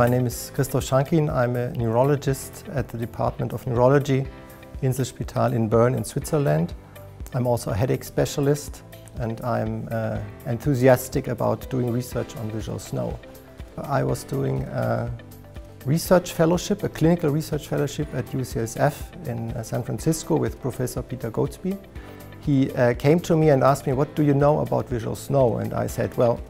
My name is Christoph Schankin. I'm a neurologist at the Department of Neurology, Inselspital in Bern in Switzerland. I'm also a headache specialist and I'm uh, enthusiastic about doing research on visual snow. I was doing a research fellowship, a clinical research fellowship at UCSF in uh, San Francisco with Professor Peter Goadsby. He uh, came to me and asked me, what do you know about visual snow? And I said, well,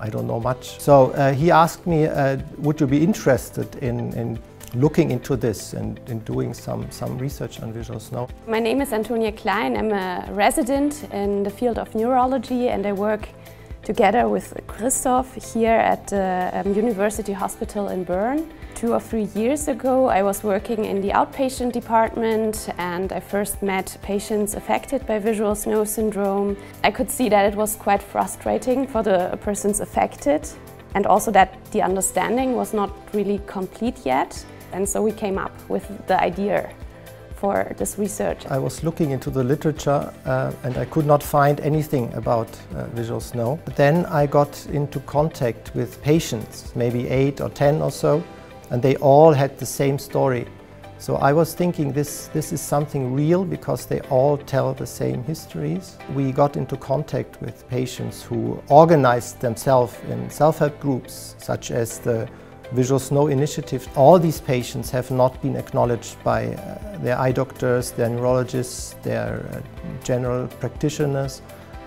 I don't know much. So uh, he asked me, uh, would you be interested in, in looking into this and in doing some, some research on visual snow. My name is Antonia Klein. I'm a resident in the field of neurology and I work together with Christoph here at the um, University Hospital in Bern. Two or three years ago I was working in the outpatient department and I first met patients affected by visual snow syndrome. I could see that it was quite frustrating for the persons affected and also that the understanding was not really complete yet. And so we came up with the idea for this research. I was looking into the literature uh, and I could not find anything about uh, visual snow. But then I got into contact with patients, maybe eight or ten or so, and they all had the same story. So I was thinking this, this is something real because they all tell the same histories. We got into contact with patients who organized themselves in self-help groups, such as the Visual Snow Initiative. All these patients have not been acknowledged by uh, their eye doctors, their neurologists, their uh, general practitioners.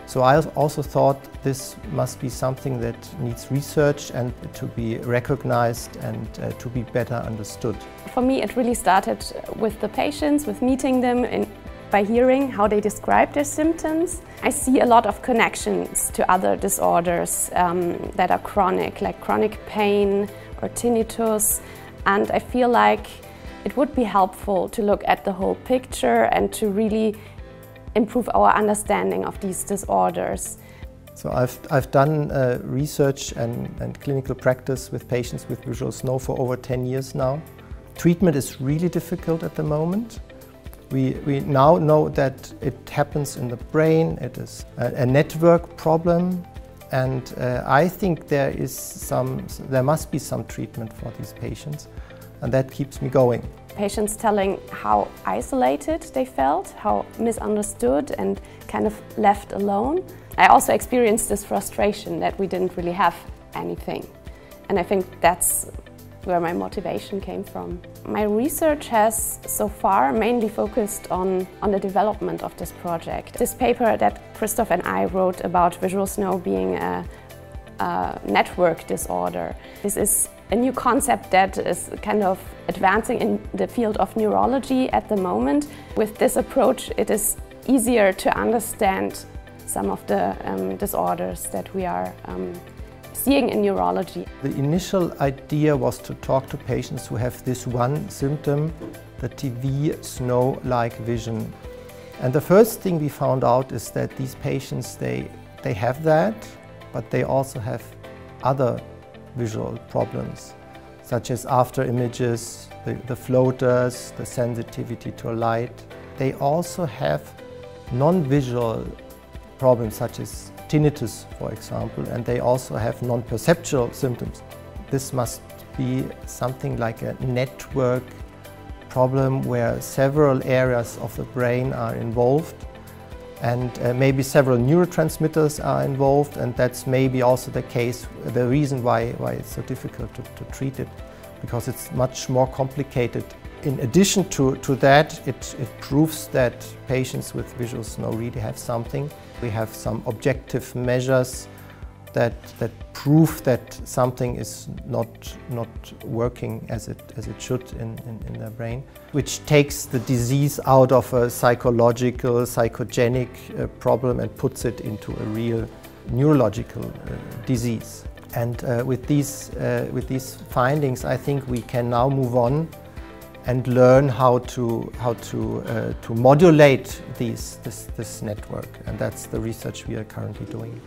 So I also thought this must be something that needs research and to be recognized and uh, to be better understood. For me it really started with the patients, with meeting them and by hearing how they describe their symptoms. I see a lot of connections to other disorders um, that are chronic, like chronic pain or tinnitus, and I feel like it would be helpful to look at the whole picture and to really improve our understanding of these disorders. So I've, I've done uh, research and, and clinical practice with patients with visual snow for over 10 years now. Treatment is really difficult at the moment. We, we now know that it happens in the brain, it is a, a network problem and uh, I think there is some, there must be some treatment for these patients and that keeps me going. Patients telling how isolated they felt, how misunderstood and kind of left alone. I also experienced this frustration that we didn't really have anything. And I think that's where my motivation came from. My research has so far mainly focused on, on the development of this project. This paper that Christoph and I wrote about visual snow being a, a network disorder. This is a new concept that is kind of advancing in the field of neurology at the moment. With this approach it is easier to understand some of the um, disorders that we are um, seeing in neurology. The initial idea was to talk to patients who have this one symptom, the TV snow-like vision. And the first thing we found out is that these patients, they, they have that, but they also have other visual problems, such as after images, the, the floaters, the sensitivity to light. They also have non-visual problems such as tinnitus, for example, and they also have non-perceptual symptoms. This must be something like a network problem where several areas of the brain are involved and uh, maybe several neurotransmitters are involved and that's maybe also the case, the reason why, why it's so difficult to, to treat it because it's much more complicated in addition to, to that, it, it proves that patients with visual snow really have something. We have some objective measures that, that prove that something is not, not working as it, as it should in, in, in their brain, which takes the disease out of a psychological, psychogenic uh, problem and puts it into a real neurological uh, disease. And uh, with, these, uh, with these findings, I think we can now move on and learn how to, how to, uh, to modulate these, this, this network. And that's the research we are currently doing.